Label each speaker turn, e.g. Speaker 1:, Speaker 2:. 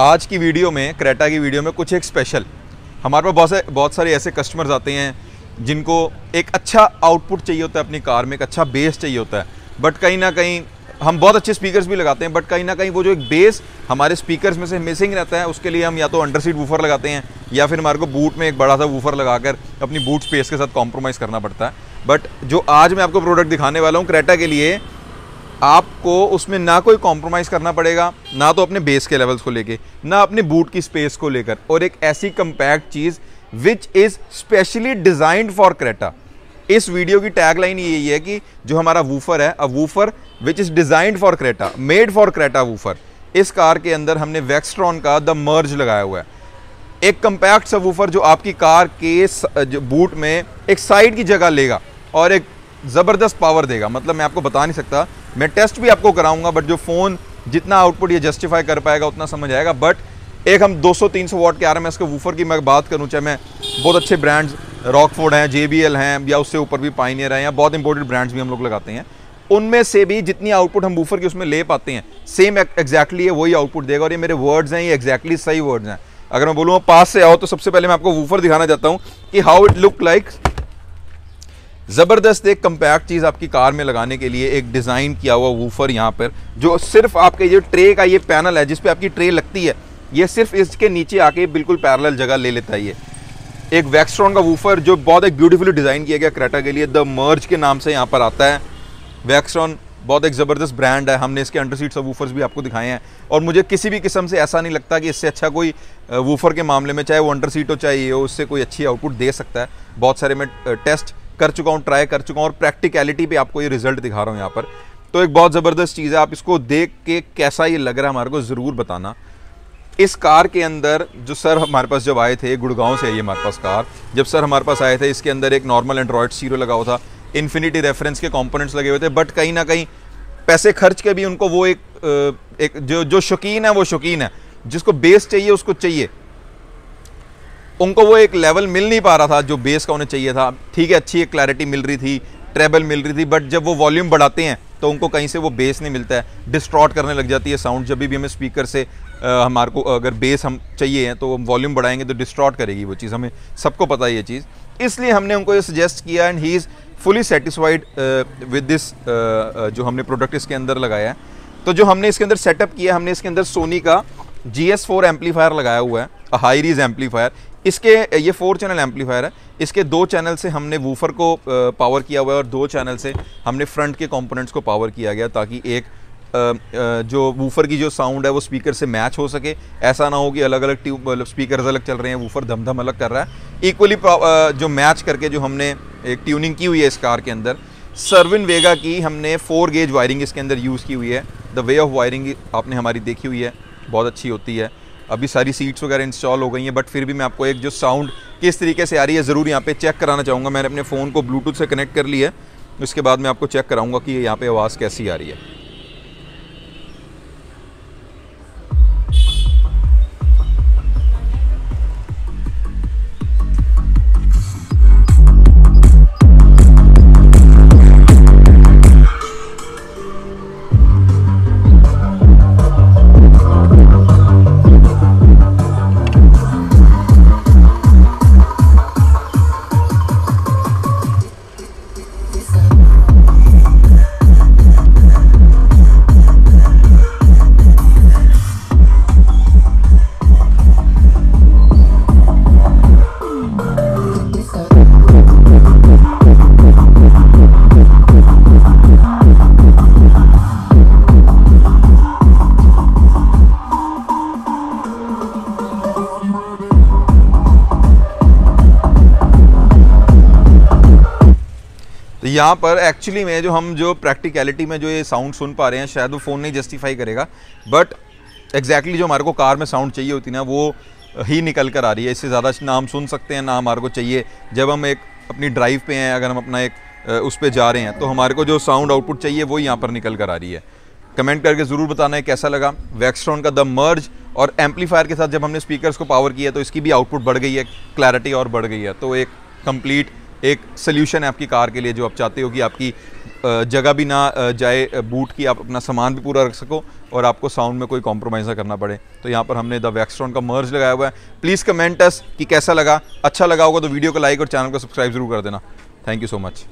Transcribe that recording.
Speaker 1: आज की वीडियो में, क्रेटा की वीडियो में कुछ एक स्पेशल हमारे पास बहुत से, बहुत सारे ऐसे कस्टमर्स आते हैं, जिनको एक अच्छा आउटपुट चाहिए होता है अपनी कार में, एक अच्छा बेस चाहिए होता है। बट कहीं ना कहीं, हम बहुत अच्छे स्पीकर्स भी लगाते हैं बट कहीं ना कहीं वो जो एक बेस हमारे स्पीकर्स में से मिसिंग रहता है, उसके लिए हम या तो अंडर सीट वूफर लगाते हैं, या फिर हमारे को बूट में एक बड़ा सा वूफर लगाकर अपनी बूट स्पेस के साथ कॉम्प्रोमाइज़ करना पड़ता है। बट जो आज मैं आपको प्रोडक्ट दिखाने वाला हूँ, क्रेटा के लिए आपको उसमें ना कोई कॉम्प्रोमाइज़ करना पड़ेगा, ना तो अपने बेस के लेवल्स को लेके, ना अपने बूट की स्पेस को लेकर। और एक ऐसी compact cheese which is specially designed for Creta इस वीडियो की टैगलाइन यही है कि जो हमारा वूफर है a woofer which is designed for Creta made for Creta woofer इस कार के अंदर हमने वैक्सट्रॉन का द मर्ज लगाया हुआ है। एक कंपैक्ट सब वूफर जो आपकी कार के बूट में एक साइड की जगह लेगा और एक ज़बरदस्त पावर देगा। मतलब मैं आपको बता नहीं सकता मैं टेस्ट भी आपको कराऊँगा बट जो फ़ोन जितना आउटपुट ये जस्टिफाई कर पाएगा, उतना समझ आएगा। बट एक हम 200-300 वॉट के आर एम एस के वूफर की मैं बात करूँ, चाहे मैं बहुत अच्छे ब्रांड्स रॉकफोर्ड हैं जेबीएल हैं, या उससे ऊपर भी पाइनियर हैं, या बहुत इंपॉर्टेंट ब्रांड्स भी हम लोग लगाते हैं, उनमें से भी जितनी आउटपुट हम वूफर की उसमें ले पाते हैं सेम एग्जैक्टली है वही आउटपुट देगा, और ये मेरे वर्ड्स हैं, ये एग्जैक्टली सही वर्ड्स हैं। अगर मैं बोलूँ पास से आओ तो सबसे पहले मैं आपको वूफर दिखाना चाहता हूँ कि हाउ इट लुक लाइक ज़बरदस्त एक कंपैक्ट चीज़ आपकी कार में लगाने के लिए एक डिज़ाइन किया हुआ वूफर यहाँ पर, जो सिर्फ़ आपके ये ट्रे का ये पैनल है, जिस पे आपकी ट्रे लगती है, ये सिर्फ़ इसके नीचे आके बिल्कुल पैरेलल जगह ले लेता है ये। एक वैक्सट्रॉन का वूफर जो बहुत एक ब्यूटीफुली डिज़ाइन किया गया क्रेटा के लिए द मर्ज के नाम से यहाँ पर आता है। वैक्सट्रॉन बहुत एक ज़बरदस्त ब्रांड है, हमने इसके अंडर सीट वूफर्स भी आपको दिखाए हैं। और मुझे किसी भी किस्म से ऐसा नहीं लगता कि इससे अच्छा कोई वूफर के मामले में, चाहे वो अंडर सीट हो, चाहे ये हो, उससे कोई अच्छी आउटपुट दे सकता है। बहुत सारे मैं टेस्ट कर चुका हूँ ट्राई कर चुका हूँ और प्रैक्टिकलिटी पे आपको ये रिज़ल्ट दिखा रहा हूँ यहाँ पर। तो एक बहुत ज़बरदस्त चीज़ है, आप इसको देख के कैसा ये लग रहा है हमारे को, ज़रूर बताना। इस कार के अंदर जो सर हमारे पास जब आए थे, गुड़गांव से आई हमारे पास कार, जब सर हमारे पास आए थे, इसके अंदर एक नॉर्मल एंड्रॉयड सीरो लगा हुआ था इन्फिनिटी रेफरेंस के कंपोनेंट्स लगे हुए थे बट कहीं ना कहीं पैसे खर्च के भी उनको वो एक एक, जो जो शौकीन है, वो शौकीन है। जिसको बेस चाहिए, उसको चाहिए। उनको वो एक लेवल मिल नहीं पा रहा था जो बेस का उन्हें चाहिए था। ठीक है, अच्छी एक क्लैरिटी मिल रही थी ट्रेबल मिल रही थी बट जब वो वॉल्यूम बढ़ाते हैं तो उनको कहीं से वो बेस नहीं मिलता है। डिस्ट्रॉट करने लग जाती है साउंड जब भी हमें स्पीकर से हमारे को अगर बेस हम चाहिए हैं तो वॉल्यूम बढ़ाएँगे तो डिस्ट्रॉट करेगी वो चीज़। हमें सबको पता है ये चीज़। इसलिए हमने उनको ये सजेस्ट किया and he is fully satisfied with this जो हमने प्रोडक्ट इसके अंदर लगाया है। तो जो हमने इसके अंदर सेटअप किया हमने इसके अंदर सोनी का जी एस फोर एम्पलीफायर लगाया हुआ है हाई रीज एम्पलीफायर इसके, ये फोर चैनल एम्पलीफायर है। इसके दो चैनल से हमने वूफर को पावर किया हुआ है और दो चैनल से हमने फ्रंट के कंपोनेंट्स को पावर किया गया ताकि एक जो वूफर की जो साउंड है वो स्पीकर से मैच हो सके। ऐसा ना हो कि अलग अलग ट्यूब मतलब स्पीकर अलग चल रहे हैं वूफर धम धम अलग कर रहा है। इक्वली जो मैच करके जो हमने एक ट्यूनिंग की हुई है इस कार के अंदर सर्विन वेगा की हमने फोर गेज वायरिंग इसके अंदर यूज़ की हुई है। द वे ऑफ़ वायरिंग आपने हमारी देखी हुई है, बहुत अच्छी होती है। अभी सारी सीट्स वगैरह इंस्टॉल हो गई हैं बट फिर भी मैं आपको एक जो साउंड किस तरीके से आ रही है, ज़रूर यहाँ पे चेक कराना चाहूँगा। मैंने अपने फ़ोन को ब्लूटूथ से कनेक्ट कर लिया है। उसके बाद मैं आपको चेक कराऊँगा कि यहाँ पे आवाज़ कैसी आ रही है। यहाँ पर एक्चुअली में जो हम जो प्रैक्टिकलिटी में जो ये साउंड सुन पा रहे हैं, शायद वो फ़ोन नहीं जस्टिफाई करेगा बट एग्जैक्टली exactly जो हमारे को कार में साउंड चाहिए होती ना, वो ही निकल कर आ रही है। इससे ज़्यादा ना हम सुन सकते हैं, ना हमारे को चाहिए। जब हम एक अपनी ड्राइव पे हैं, अगर हम अपना एक उस पर जा रहे हैं तो हमारे को जो साउंड आउटपुट चाहिए, वो यहाँ पर निकल कर आ रही है। कमेंट करके ज़रूर बताना है कैसा लगा। वैक्सट्रॉन का द मर्ज और एम्पलीफायर के साथ जब हमने स्पीकर्स को पावर किया तो इसकी भी आउटपुट बढ़ गई है क्लैरिटी और बढ़ गई है। तो एक कंप्लीट एक सोल्यूशन है आपकी कार के लिए जो आप चाहते हो कि आपकी जगह भी ना जाए बूट की आप अपना सामान भी पूरा रख सको और आपको साउंड में कोई कॉम्प्रोमाइज़ ना करना पड़े। तो यहाँ पर हमने द वैक्सट्रॉन का मर्ज लगाया हुआ है। प्लीज़ कमेंट अस कि कैसा लगा। अच्छा लगा होगा तो वीडियो को लाइक और चैनल को सब्सक्राइब ज़रूर कर देना। Thank you so much